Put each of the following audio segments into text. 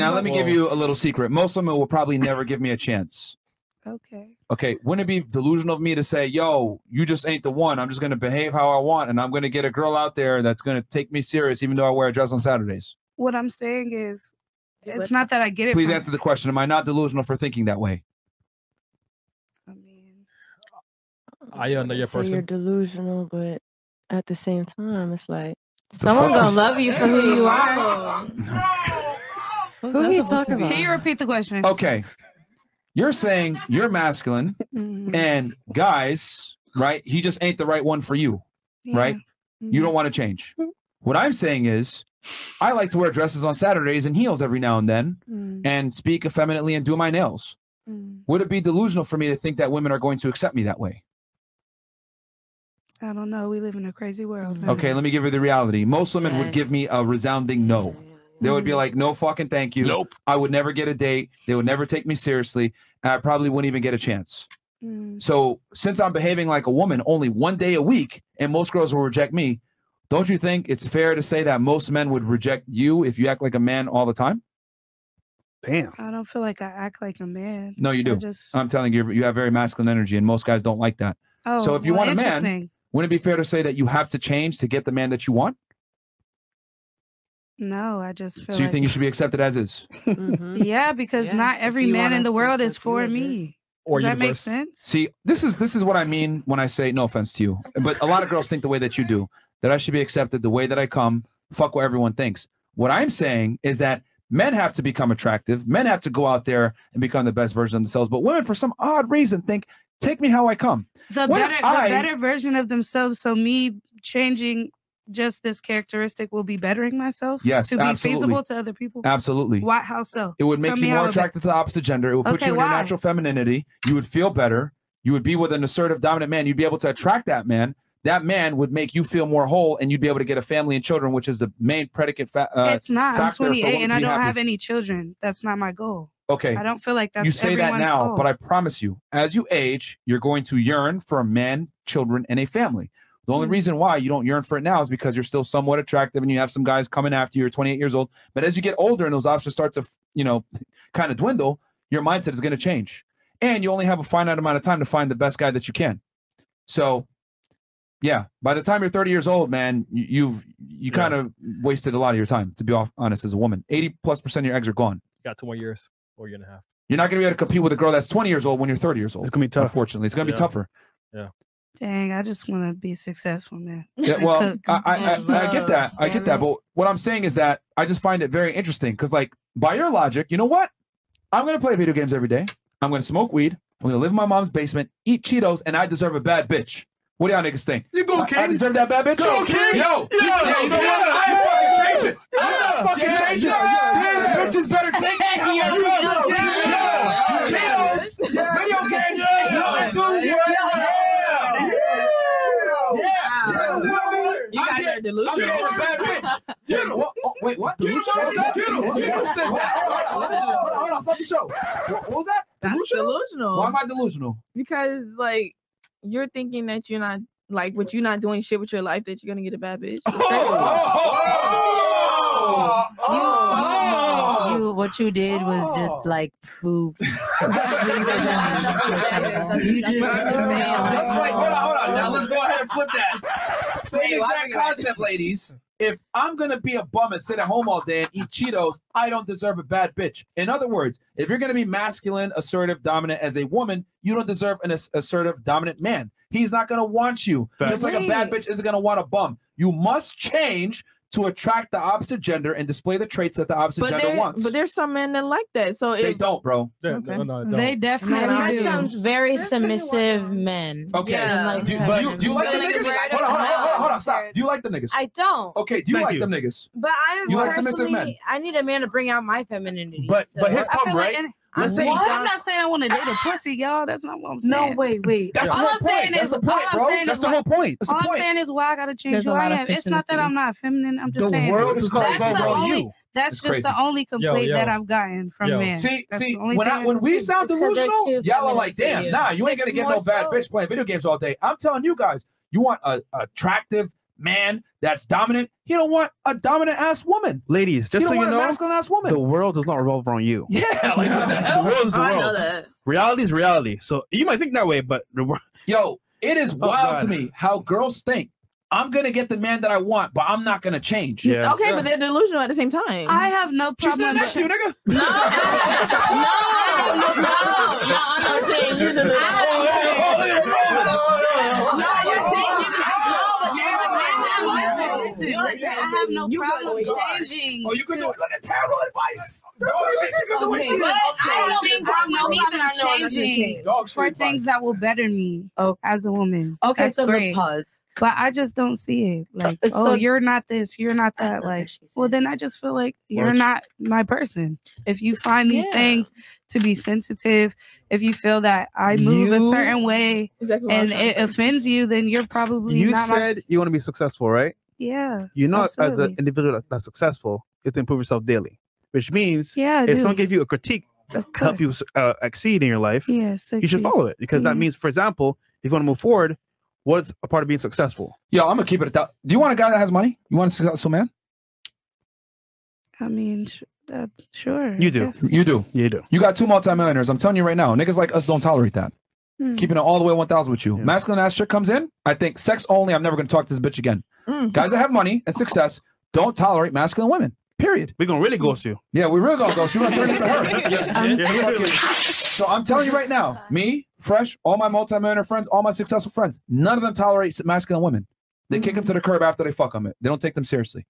now let me give you a little secret. Most women will probably never give me a chance. Okay. Okay, wouldn't it be delusional of me to say, "Yo, you just ain't the one. I'm just gonna behave how I want, and I'm gonna get a girl out there that's gonna take me serious, even though I wear a dress on Saturdays." What I'm saying is, it's not that I get it. Please from- answer the question. Am I not delusional for thinking that way? I know your So you're delusional, but at the same time, it's like The someone fuck gonna love you for who you are. Who are you talking about? Can you repeat the question? Okay, you're saying you're masculine, Mhm. and guys, right? He just ain't the right one for you, right? You don't want to change. What I'm saying is, I like to wear dresses on Saturdays and heels every now and then, Mm. and speak effeminately and do my nails. Would it be delusional for me to think that women are going to accept me that way? I don't know. We live in a crazy world. man. Okay, let me give you the reality. Most women would give me a resounding no. They would be like, no fucking thank you. Nope. I would never get a date. They would never take me seriously. And I probably wouldn't even get a chance. Mm. So since I'm behaving like a woman only one day a week and most girls will reject me, don't you think it's fair to say that most men would reject you if you act like a man all the time? Damn. I don't feel like I act like a man. No, you I do. just- I'm telling you, you have very masculine energy, and most guys don't like that. Oh, so if you well, want a man, wouldn't it be fair to say that you have to change to get the man that you want? No, I just feel So you like think you should be accepted as is? Yeah, because Yeah, not every man in the world is for me. is. Or Does that make sense? See, this is this is what I mean when I say no offense to you, but a lot of girls think the way that you do that I should be accepted the way that I come. Fuck what everyone thinks. What I'm saying is that men have to become attractive. Men have to go out there and become the best version of themselves. But women, for some odd reason, think take me how I come. The What better, I- the better version of themselves. So me changing just this characteristic will be bettering myself. Yes, to be absolutely. feasible to other people. Absolutely. Why? How so? It would Tell make you more attracted to the opposite gender. It would put you in your natural femininity. You would feel better. You would be with an assertive, dominant man. You'd be able to attract that man. That man would make you feel more whole, and you'd be able to get a family and children, which is the main predicate. Fa- uh, it's not. I'm 28 and I don't happy. have any children. That's not my goal. Okay. I don't feel like that's you say that now, goal. but I promise you, as you age, you're going to yearn for a man, children, and a family. The Hmm. only reason why you don't yearn for it now is because you're still somewhat attractive and you have some guys coming after you. You're 28 years old, but as you get older and those options start to, you know, kind of dwindle, your mindset is going to change, and you only have a finite amount of time to find the best guy that you can. So, yeah, by the time you're 30 years old, man, you, you've you kind of wasted a lot of your time. To be honest, as a woman, 80 plus percent of your eggs are gone. Got two more years or a year and a half. You're not going to be able to compete with a girl that's 20 years old when you're 30 years old. It's going to be tough. Unfortunately, it's going to be tougher. Yeah. Dang, I just want to be successful, man. Yeah, well. I, I, I, I get that. I get that. But what I'm saying is that I just find it very interesting because, like, by your logic, you know what? I'm going to play video games every day. I'm going to smoke weed. I'm going to live in my mom's basement, eat Cheetos, and I deserve a bad bitch. What do y'all niggas think? You go, I- I, deserve that bad bitch? Go, King. Yo, Yeah, you know yeah, what? I ain't yeah. fucking changing. I'm not fucking Yeah, changing. yeah, These bitches better take me how I Yeah, come. yeah, Yeah. yeah. Cheetos, video games, Yeah. no enthusiasm. You guys are delusional. I'm getting a bad bitch. Yeah, what, oh, wait, what? Delusional? What was that? Get him, get him, was that? get him. Hold on, hold on, hold on, stop the show. What, what was that? That's delusional. Why am I delusional? Because like you're thinking that you're not like what you're not doing shit with your life that you're gonna get a bad bitch. Oh, it's oh, oh, oh, You, what you did was just like prove. you Just like, hold on, hold on. Now let's go ahead and flip that. Same exact concept, ladies. If I'm gonna be a bum and sit at home all day and eat Cheetos, I don't deserve a bad bitch. In other words, if you're gonna be masculine, assertive, dominant as a woman, you don't deserve an ass- assertive, dominant man. He's not gonna want you. Just like a bad bitch isn't gonna want a bum. You must change to attract the opposite gender and display the traits that the opposite But gender wants. but there's some men that like that. So they if, don't, bro. Okay. They definitely that do. sounds very submissive men. Okay. And, like, do, do you, do you like the But, like, niggas? Hold on, hold on, hold on, hold on, stop. Do you like the niggas? I don't. Okay, do you Thank like you. them niggas? But I'm You like submissive personally, men? I need a man to bring out my femininity. But so- but hip I hop, feel like, right? And Let's say What? I'm not saying I want to date a pussy, y'all. That's not what I'm saying. No, wait, wait. That's the all whole I'm saying point. That's is, the all point, I'm saying That's is the whole point. That's the all I'm point. saying is why I gotta change There's a who I am. It's not that. I'm not feminine. I'm just The saying world is that's called the only. you. That's It's just crazy. the only complaint yo. that I've gotten from Yo. men. See, That's see, when I when we sound It's 'cause delusional, y'all are like, damn, you. nah, you ain't It's gonna get no bad so- bitch playing video games all day. I'm telling you guys, you want a attractive, man that's dominant. You don't want a dominant ass woman. Ladies, just you so don't you want a know, masculine ass woman. the world does not revolve around you. yeah, like what the The world is the Oh, I know world. that. Reality is reality. So you might think that way, but. Yo, it is Oh, wild to me how girls think. I'm gonna get the man that I want, but I'm not gonna change. Yeah. Okay, but they're delusional at the same time. I have no She problem. said next to you, nigga. no, no, no, no, no, I'm not saying you delusional. No, you're saying you Listen, listen, I have no You got problem the way you are. changing. Oh, you can to- do it. Look at terrible advice. Oh, shit, she got the way she Okay, is. but I don't think I'm no Me problem neither, I know I'm not gonna changing change. For shit things that will better me Oh. as a woman. Okay, That's so great. the pause. But I just don't see it. Like, Uh, oh, so- you're not this, you're not that. Like, what well, then I just feel like you're Well, not my person. If you find these Yeah. things to be sensitive, if you feel that I move a certain way Exactly and it offends you, then you're probably You not my. said you want to be successful, right? Yeah, You're not as an individual that- that's successful. You have to improve yourself daily, which means yeah. I if do. someone gave you a critique, Of help you uh, exceed in your life, Yeah, you should follow it because that means, for example, if you want to move forward, what's a part of being successful? Yo, I'm gonna keep it at that. Do you want a guy that has money? You want a successful man? I mean, sh- that, sure. You do. guess. You do. You do. You got two multimillionaires. I'm telling you right now, niggas like us don't tolerate that. Hmm. Keeping it all the way 1,000 with you. Yeah. Masculine ass shit comes in. I think sex only. I'm never gonna talk to this bitch again. Mm. Guys that have money and success don't tolerate masculine women. Period. We're gonna really ghost you. Yeah, we really gonna ghost you. We're gonna turn into her. Yeah, Fucking- so I'm telling you right now, me, fresh, all my multimillionaire friends, all my successful friends, none of them tolerate masculine women. They kick them to the curb after they fuck them. They don't take them seriously.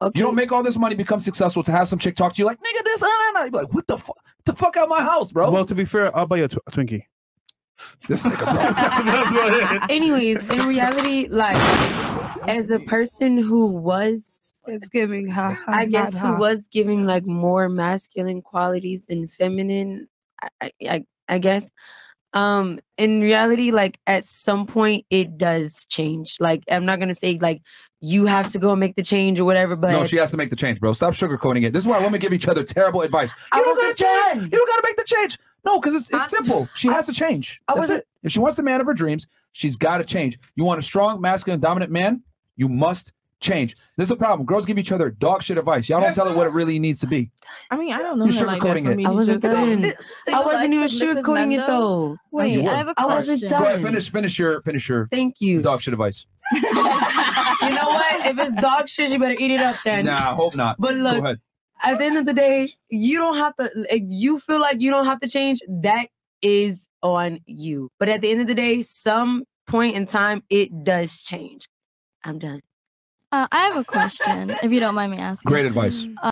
Okay. You don't make all this money become successful to have some chick talk to you like, nigga, this, uh, uh, uh." You be like, what the fuck? The fuck out my house, bro. Well, to be fair, I'll buy you a, tw- a Twinkie. this nigga, bro. That's what it- Anyways, in reality, like as a person who was, It's giving ha, ha, I guess, not who ha. was giving like more masculine qualities than feminine, I, I, I, I guess. Um, in reality, like at some point, it does change. Like I'm not gonna say like you have to go and make the change or whatever, but no, she has to make the change, bro. Stop sugarcoating it. This is why women give each other terrible advice. I You don't gotta change. done. You don't gotta make the change. No, because it's, it's I- simple. She has to change. I That's wasn't- it. If she wants the man of her dreams, she's got to change. You want a strong, masculine, dominant man? You must change. This is the problem. Girls give each other dog shit advice. Y'all don't tell her what it really needs to be. I mean, I don't know You're her like sugarcoating it. I wasn't just done. I wasn't even sugarcoating it though. Wait, you. I have a I question. wasn't Go ahead, finish, finish your, finish your Thank you. dog shit advice. you know what? If it's dog shit, you better eat it up then. Nah, I hope not. But Go look, ahead. at the end of the day, you don't have to. If you feel like you don't have to change, that is on you. But at the end of the day, some point in time, it does change. I'm done. Uh, I have a question, if you don't mind me asking. Great advice.